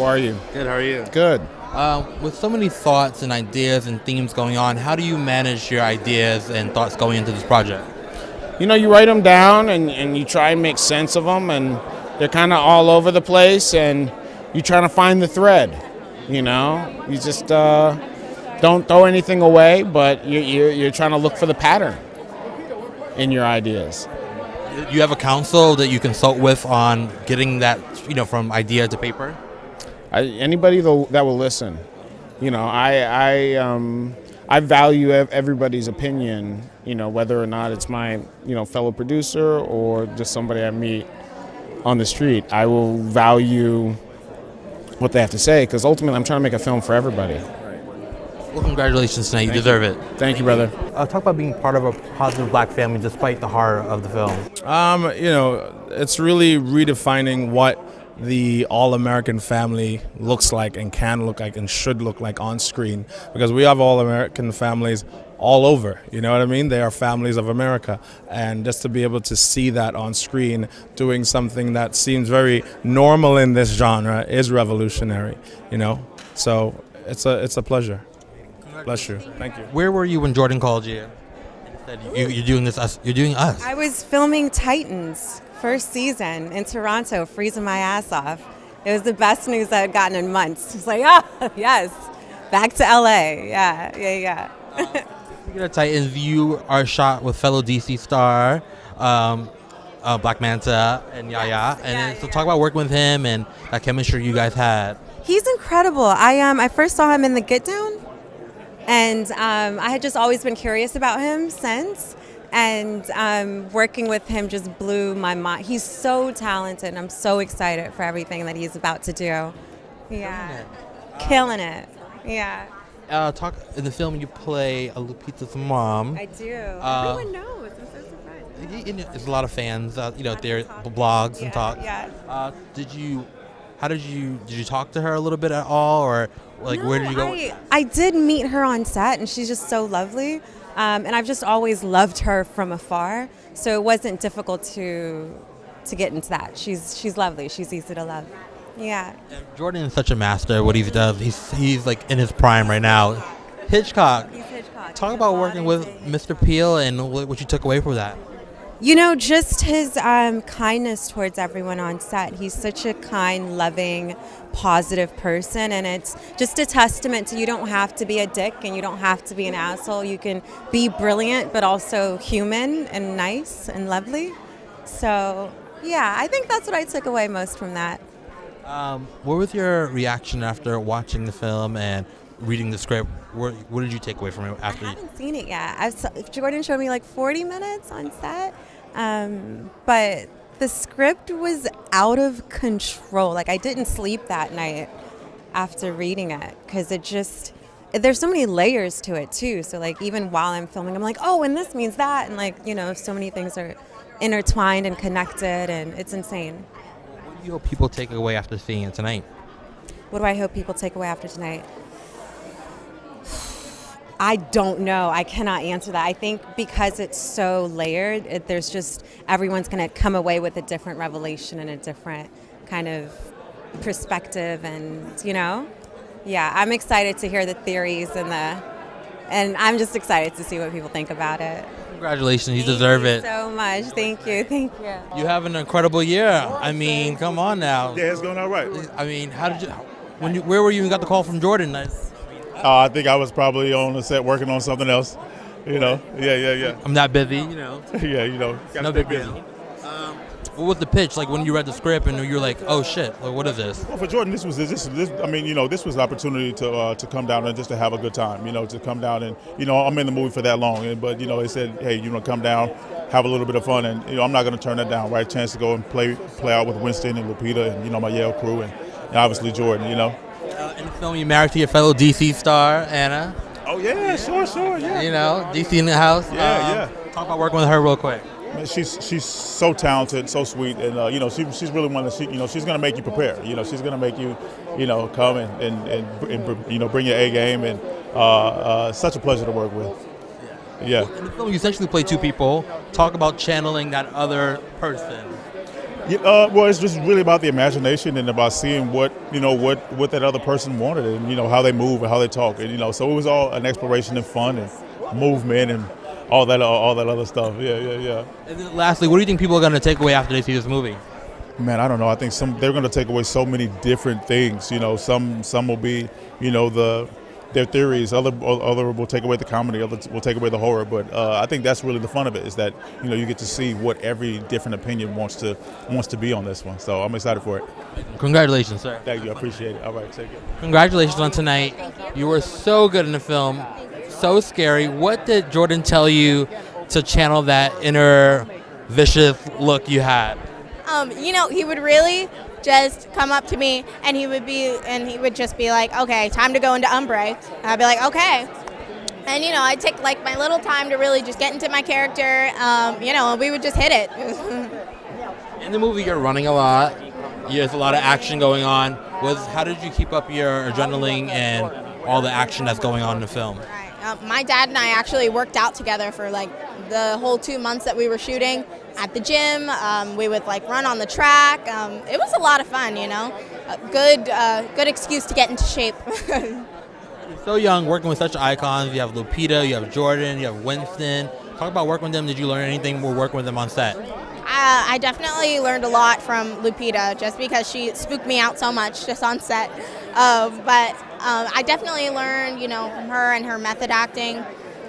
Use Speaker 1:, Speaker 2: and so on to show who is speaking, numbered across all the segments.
Speaker 1: How are you?
Speaker 2: Good. How are you?
Speaker 1: Good.
Speaker 2: Uh, with so many thoughts and ideas and themes going on, how do you manage your ideas and thoughts going into this project?
Speaker 1: You know, you write them down and, and you try and make sense of them, and they're kind of all over the place, and you're trying to find the thread. You know, you just uh, don't throw anything away, but you, you're, you're trying to look for the pattern in your ideas.
Speaker 2: You have a council that you consult with on getting that, you know, from idea to paper.
Speaker 1: I, anybody that will listen, you know, I I um, I value everybody's opinion, you know, whether or not it's my you know fellow producer or just somebody I meet on the street. I will value what they have to say because ultimately I'm trying to make a film for everybody.
Speaker 2: Well, congratulations tonight. You deserve it.
Speaker 1: Thank you, brother.
Speaker 2: Uh, talk about being part of a positive black family despite the horror of the film.
Speaker 3: Um, you know, it's really redefining what the all-American family looks like and can look like and should look like on screen because we have all-American families all over. You know what I mean? They are families of America, and just to be able to see that on screen, doing something that seems very normal in this genre, is revolutionary. You know, so it's a it's a pleasure. Bless you. Thank you.
Speaker 2: Where were you when Jordan called you? You, you're doing this. Us. You're doing us.
Speaker 4: I was filming Titans first season in Toronto, freezing my ass off. It was the best news I had gotten in months. It's like, ah, yes, back to LA. Yeah, yeah, yeah.
Speaker 2: Speaking of Titans, you are shot with fellow DC star, um, uh, Black Manta, and Yahya. and
Speaker 4: yeah,
Speaker 2: so
Speaker 4: yeah.
Speaker 2: talk about working with him and that chemistry you guys had.
Speaker 4: He's incredible. I um I first saw him in the Get Down, and um, I had just always been curious about him since. And um, working with him just blew my mind. He's so talented. and I'm so excited for everything that he's about to do. Yeah, killing it. Yeah,
Speaker 2: Uh, talk in the film. You play a Lupita's mom.
Speaker 4: I do.
Speaker 2: Uh,
Speaker 4: Everyone knows. I'm so surprised.
Speaker 2: You know, There's a lot of fans. Uh, you know, their blogs and talk.
Speaker 4: yeah.
Speaker 2: Uh, did you? How did you? Did you talk to her a little bit at all, or like where did you go?
Speaker 4: I, I did meet her on set, and she's just so lovely. Um, and I've just always loved her from afar, so it wasn't difficult to to get into that. She's she's lovely. She's easy to love. Yeah.
Speaker 2: Jordan is such a master. What he does, he's he's like in his prime right now. Hitchcock.
Speaker 4: He's Hitchcock.
Speaker 2: Talk
Speaker 4: He's
Speaker 2: about working with. Mr. Peele and what what you took away from that.
Speaker 4: You know, just his um, kindness towards everyone on set. He's such a kind, loving, positive person, and it's just a testament to you don't have to be a dick and you don't have to be an asshole. You can be brilliant, but also human and nice and lovely. So, yeah, I think that's what I took away most from that.
Speaker 2: Um, what was your reaction after watching the film and reading the script? What, what did you take away from it after?
Speaker 4: I haven't seen it yet. I've, Jordan showed me like 40 minutes on set, um, but the script was out of control. Like I didn't sleep that night after reading it because it just there's so many layers to it too. So like even while I'm filming, I'm like, oh, and this means that, and like you know, so many things are intertwined and connected, and it's insane.
Speaker 2: What do you hope people take away after seeing it tonight?
Speaker 4: What do I hope people take away after tonight? I don't know. I cannot answer that. I think because it's so layered, it, there's just everyone's going to come away with a different revelation and a different kind of perspective, and you know, yeah, I'm excited to hear the theories and the, and I'm just excited to see what people think about it.
Speaker 2: Congratulations, you
Speaker 4: Thank
Speaker 2: deserve
Speaker 4: you
Speaker 2: it.
Speaker 4: so much. Thank you. Thank you.
Speaker 2: You have an incredible year. I mean, come on now.
Speaker 5: Yeah, it's going all right.
Speaker 2: I mean, how did you? When you, where were you? and got the call from Jordan? I,
Speaker 5: Uh, I think I was probably on the set working on something else. You know, yeah, yeah, yeah,
Speaker 2: I'm not busy, you know.
Speaker 5: yeah. You know,
Speaker 2: No big
Speaker 5: busy.
Speaker 2: deal. Um, what was the pitch like when you read the script and you were like, "Oh shit, like, what is this?"
Speaker 5: Well, for Jordan, this was this, this. I mean, you know, this was an opportunity to uh, to come down and just to have a good time. You know, to come down and you know, I'm in the movie for that long, and, but you know, they said, hey, you know, come down, have a little bit of fun, and you know, I'm not going to turn that down. Right, chance to go and play play out with Winston and Lupita, and you know, my Yale crew, and, and obviously Jordan. You know.
Speaker 2: Film, you married to your fellow DC star Anna.
Speaker 5: Oh yeah, sure, sure, yeah.
Speaker 2: You know, DC in the house. Um,
Speaker 5: Yeah,
Speaker 2: Talk about working with her real quick.
Speaker 5: Man, she's she's so talented, so sweet, and uh, you know she, she's really one that she you know she's gonna make you prepare. You know she's gonna make you, you know, come and and, and, and you know bring your A game, and uh, uh, such a pleasure to work with. Yeah,
Speaker 2: In the film, you essentially play two people. Talk about channeling that other person.
Speaker 5: Yeah, uh, well, it's just really about the imagination and about seeing what you know what what that other person wanted and you know how they move and how they talk and you know so it was all an exploration and fun and movement and all that all that other stuff. Yeah, yeah, yeah.
Speaker 2: And then lastly, what do you think people are going to take away after they see this movie?
Speaker 5: Man, I don't know. I think some they're going to take away so many different things. You know, some some will be you know the their theories. Other other will take away the comedy. Other will take away the horror. But uh, I think that's really the fun of it is that you know you get to see what every different opinion wants to wants to be on this one. So I'm excited for it.
Speaker 2: Congratulations, sir.
Speaker 5: Thank you. I appreciate it. All right, take it.
Speaker 2: Congratulations on tonight. You were so good in the film, so scary. What did Jordan tell you to channel that inner vicious look you had?
Speaker 6: Um, you know, he would really just come up to me and he would be and he would just be like, "Okay, time to go into Umbrae." And I'd be like, "Okay." And you know, I'd take like my little time to really just get into my character. Um, you know, and we would just hit it.
Speaker 2: In the movie, you're running a lot. There's a lot of action going on. Was how did you keep up your adrenaline and all the action that's going on in the film?
Speaker 6: Right. Uh, my dad and I actually worked out together for like the whole two months that we were shooting at the gym. Um, we would like run on the track. Um, it was a lot of fun, you know. A good, uh, good excuse to get into shape.
Speaker 2: so young, working with such icons. You have Lupita, you have Jordan, you have Winston. Talk about working with them. Did you learn anything more working with them on set?
Speaker 6: Uh, I definitely learned a lot from Lupita just because she spooked me out so much just on set. Uh, but um, I definitely learned, you know, from her and her method acting.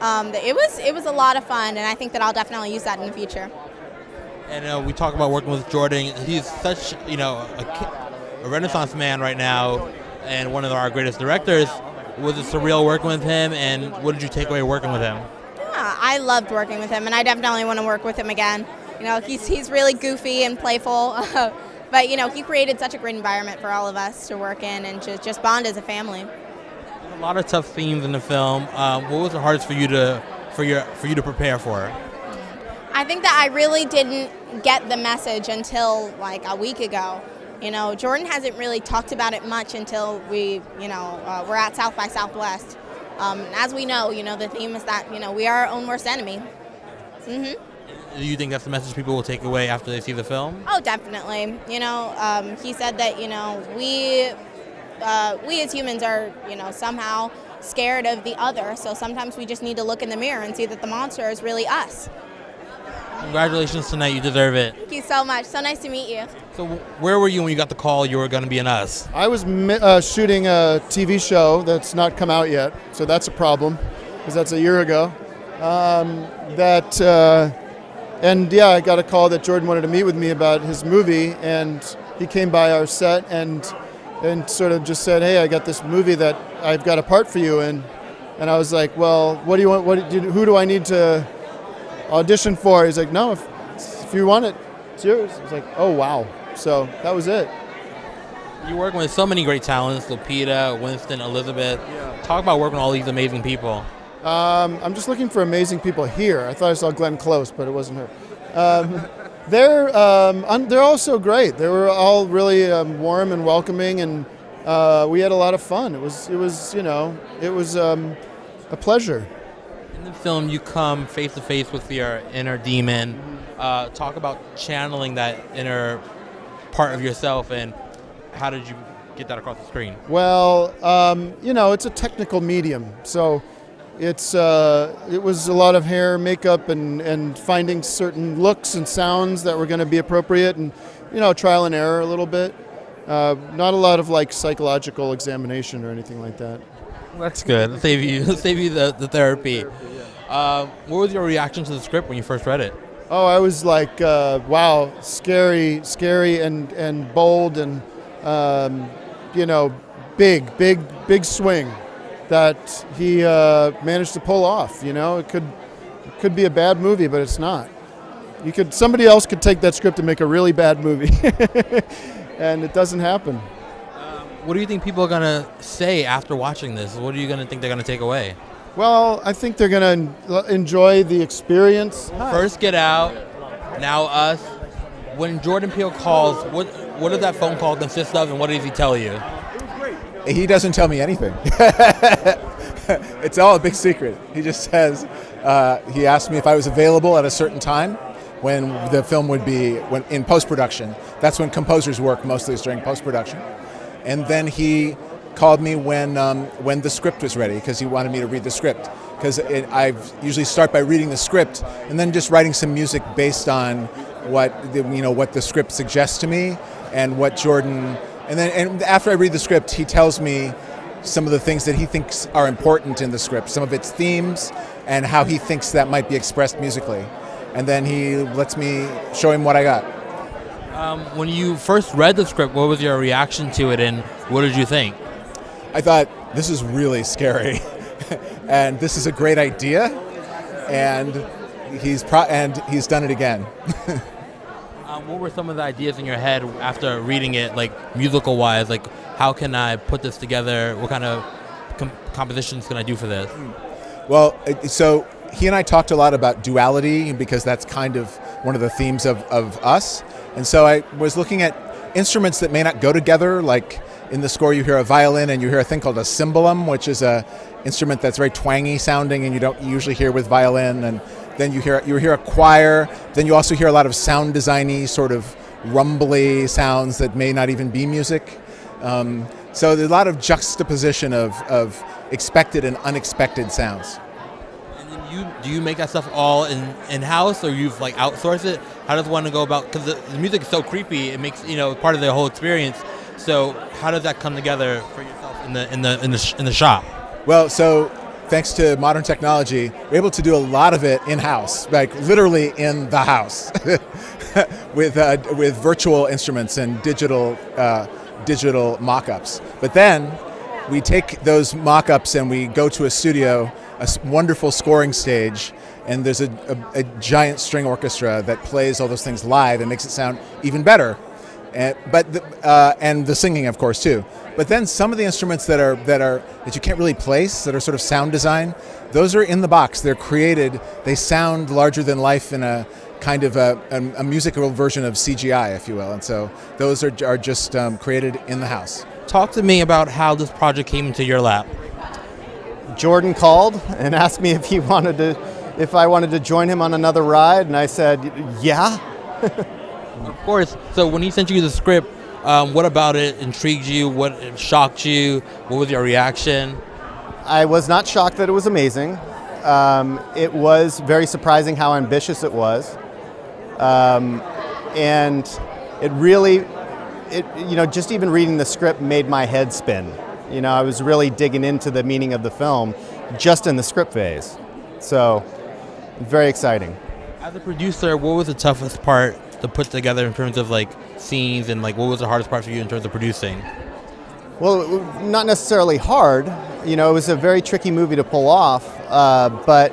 Speaker 6: Um, it was it was a lot of fun, and I think that I'll definitely use that in the future.
Speaker 2: And uh, we talk about working with Jordan. He's such, you know, a, a renaissance man right now, and one of our greatest directors. Was it surreal working with him, and what did you take away working with him?
Speaker 6: Yeah, I loved working with him, and I definitely want to work with him again. You know, he's he's really goofy and playful, but you know, he created such a great environment for all of us to work in and just just bond as a family.
Speaker 2: A lot of tough themes in the film. Um, what was the hardest for you to for your for you to prepare for?
Speaker 6: I think that I really didn't get the message until like a week ago. You know, Jordan hasn't really talked about it much until we, you know, uh, we're at South by Southwest. Um, as we know, you know, the theme is that you know we are our own worst enemy. Mm-hmm.
Speaker 2: Do you think that's the message people will take away after they see the film?
Speaker 6: Oh, definitely. You know, um, he said that you know we uh, we as humans are you know somehow scared of the other. So sometimes we just need to look in the mirror and see that the monster is really us.
Speaker 2: Congratulations tonight. You deserve it.
Speaker 6: Thank you so much. So nice to meet you.
Speaker 2: So, where were you when you got the call you were going to be in Us?
Speaker 7: I was uh, shooting a TV show that's not come out yet, so that's a problem because that's a year ago. Um, that uh, and yeah, I got a call that Jordan wanted to meet with me about his movie, and he came by our set and and sort of just said, "Hey, I got this movie that I've got a part for you in," and I was like, "Well, what do you want? What do you, who do I need to audition for?" He's like, "No, if, if you want it, it's yours." I was like, "Oh wow!" So that was it.
Speaker 2: You're working with so many great talents: Lupita, Winston, Elizabeth. Talk about working with all these amazing people.
Speaker 7: Um, I'm just looking for amazing people here. I thought I saw Glenn Close, but it wasn't her. Um, they're um, un- they're all so great. They were all really um, warm and welcoming, and uh, we had a lot of fun. It was it was you know it was um, a pleasure.
Speaker 2: In the film, you come face to face with your inner demon. Uh, talk about channeling that inner part of yourself, and how did you get that across the screen?
Speaker 7: Well, um, you know, it's a technical medium, so it's uh, it was a lot of hair, makeup, and and finding certain looks and sounds that were going to be appropriate, and you know, trial and error a little bit. Uh, not a lot of like psychological examination or anything like that.
Speaker 2: That's good. Save you, save you the, the therapy. Uh, what was your reaction to the script when you first read it?
Speaker 7: Oh, I was like, uh, wow, scary, scary, and and bold, and um, you know, big, big, big swing that he uh, managed to pull off. You know, it could it could be a bad movie, but it's not. You could somebody else could take that script and make a really bad movie, and it doesn't happen.
Speaker 2: What do you think people are gonna say after watching this? What are you gonna think they're gonna take away?
Speaker 7: Well, I think they're going to enjoy the experience.
Speaker 2: First, Get Out, now Us. When Jordan Peele calls, what what does that phone call consist of, and what does he tell you?
Speaker 8: He doesn't tell me anything. it's all a big secret. He just says uh, he asked me if I was available at a certain time, when the film would be when in post production. That's when composers work mostly is during post production. And then he called me when um, when the script was ready because he wanted me to read the script because I usually start by reading the script and then just writing some music based on what the, you know what the script suggests to me and what Jordan and then and after I read the script he tells me some of the things that he thinks are important in the script some of its themes and how he thinks that might be expressed musically and then he lets me show him what I got.
Speaker 2: Um, when you first read the script, what was your reaction to it, and what did you think?
Speaker 8: I thought this is really scary, and this is a great idea, and he's pro- and he's done it again.
Speaker 2: um, what were some of the ideas in your head after reading it, like musical wise? Like, how can I put this together? What kind of com- compositions can I do for this?
Speaker 8: Well, so he and I talked a lot about duality because that's kind of one of the themes of, of us. And so I was looking at instruments that may not go together, like in the score you hear a violin and you hear a thing called a cimbalom, which is a instrument that's very twangy sounding and you don't usually hear with violin. And then you hear you hear a choir. Then you also hear a lot of sound designy sort of rumbly sounds that may not even be music. Um, so there's a lot of juxtaposition of, of expected and unexpected sounds
Speaker 2: you do you make that stuff all in in house or you've like outsourced it? How does one go about? Because the, the, music is so creepy, it makes you know part of the whole experience. So how does that come together for yourself in the in the in the in the shop?
Speaker 8: Well, so thanks to modern technology, we're able to do a lot of it in house, like literally in the house, with uh, with virtual instruments and digital uh, digital mock-ups. But then we take those mock-ups and we go to a studio a wonderful scoring stage, and there's a, a, a, giant string orchestra that plays all those things live and makes it sound even better. And, but the, uh, and the singing, of course, too. But then some of the instruments that are that are that you can't really place, that are sort of sound design, those are in the box. They're created. They sound larger than life in a kind of a, a, a musical version of CGI, if you will. And so those are, are just um, created in the house.
Speaker 2: Talk to me about how this project came into your lap.
Speaker 9: Jordan called and asked me if he wanted to, if I wanted to join him on another ride, and I said, yeah.
Speaker 2: of course. So when he sent you the script, um, what about it intrigued you? What shocked you? What was your reaction?
Speaker 9: I was not shocked that it was amazing. Um, it was very surprising how ambitious it was, um, and it really, it you know, just even reading the script made my head spin. You know, I was really digging into the meaning of the film just in the script phase. So, very exciting.
Speaker 2: As a producer, what was the toughest part to put together in terms of like scenes and like what was the hardest part for you in terms of producing?
Speaker 9: Well, not necessarily hard. You know, it was a very tricky movie to pull off, uh, but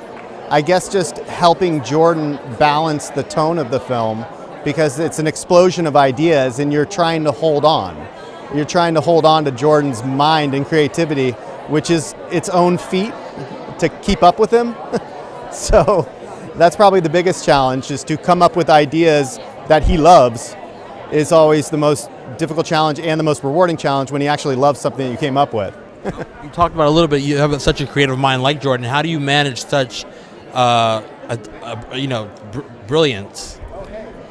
Speaker 9: I guess just helping Jordan balance the tone of the film because it's an explosion of ideas and you're trying to hold on you're trying to hold on to Jordan's mind and creativity, which is its own feat to keep up with him. so that's probably the biggest challenge is to come up with ideas that he loves is always the most difficult challenge and the most rewarding challenge when he actually loves something that you came up with.
Speaker 2: you talked about a little bit. You have such a creative mind like Jordan. How do you manage such, uh, a, a, you know, br- brilliance?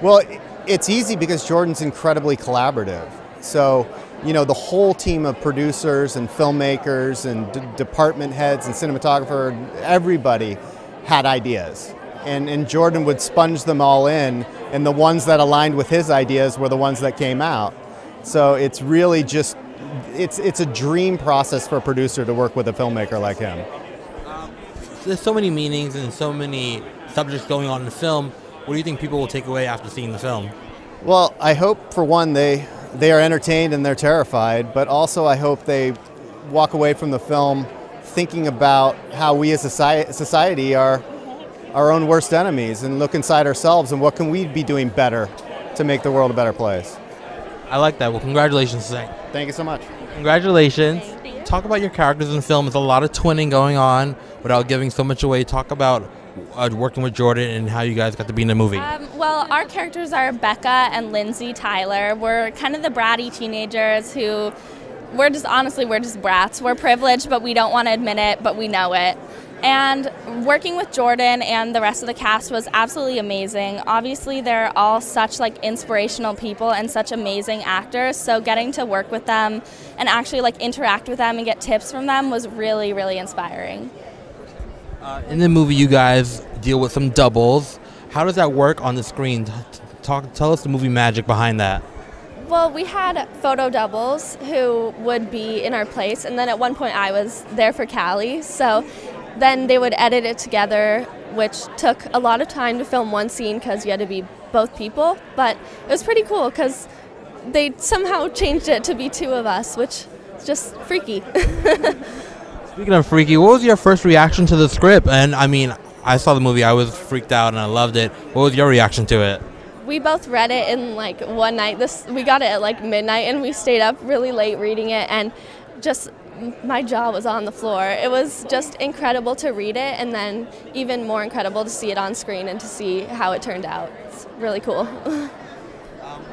Speaker 9: Well, it's easy because Jordan's incredibly collaborative. So you know, the whole team of producers and filmmakers and d- department heads and cinematographer, everybody had ideas. And, and Jordan would sponge them all in, and the ones that aligned with his ideas were the ones that came out. So it's really just, it's, it's a dream process for a producer to work with a filmmaker like him.
Speaker 2: Um, there's so many meanings and so many subjects going on in the film. What do you think people will take away after seeing the film?
Speaker 9: Well, I hope for one they they are entertained and they're terrified, but also I hope they walk away from the film thinking about how we as a society are our own worst enemies and look inside ourselves and what can we be doing better to make the world a better place.
Speaker 2: I like that. Well, congratulations, Zach.
Speaker 9: Thank you so much.
Speaker 2: Congratulations. Talk about your characters in the film. There's a lot of twinning going on without giving so much away. Talk about uh, working with Jordan and how you guys got to be in the movie? Um,
Speaker 10: well, our characters are Becca and Lindsey Tyler. We're kind of the bratty teenagers who we're just honestly we're just brats. We're privileged, but we don't want to admit it, but we know it. And working with Jordan and the rest of the cast was absolutely amazing. Obviously, they're all such like inspirational people and such amazing actors. So getting to work with them and actually like interact with them and get tips from them was really, really inspiring.
Speaker 2: Uh, in the movie, you guys deal with some doubles. How does that work on the screen? Talk, tell us the movie magic behind that.
Speaker 11: Well, we had photo doubles who would be in our place, and then at one point I was there for Cali. So then they would edit it together, which took a lot of time to film one scene because you had to be both people. But it was pretty cool because they somehow changed it to be two of us, which is just freaky.
Speaker 2: Speaking of freaky, what was your first reaction to the script? And I mean, I saw the movie, I was freaked out and I loved it. What was your reaction to it?
Speaker 11: we both read it in like one night. This we got it at like midnight, and we stayed up really late reading it, and just my jaw was on the floor. It was just incredible to read it, and then even more incredible to see it on screen and to see how it turned out. It's really cool.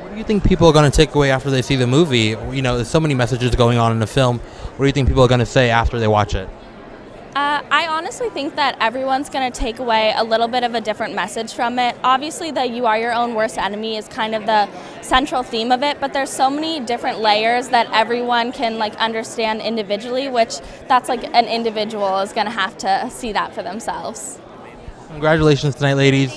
Speaker 2: What do you think people are going to take away after they see the movie? You know, there's so many messages going on in the film. What do you think people are going to say after they watch it?
Speaker 10: Uh, I honestly think that everyone's going to take away a little bit of a different message from it. Obviously, the you are your own worst enemy is kind of the central theme of it, but there's so many different layers that everyone can like understand individually, which that's like an individual is going to have to see that for themselves.
Speaker 2: Congratulations tonight, ladies.